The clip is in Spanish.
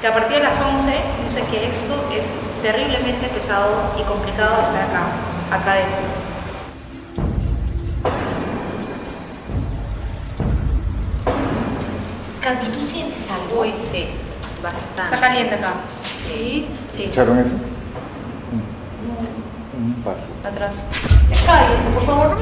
que a partir de las 11 dice que esto es terriblemente pesado y complicado de estar acá, acá dentro. Cami, ¿tú sientes algo? Uy, sí, Está caliente acá. Sí, sí. ¿Escucharon eso? Un paso. Atrás. Cállense, por favor.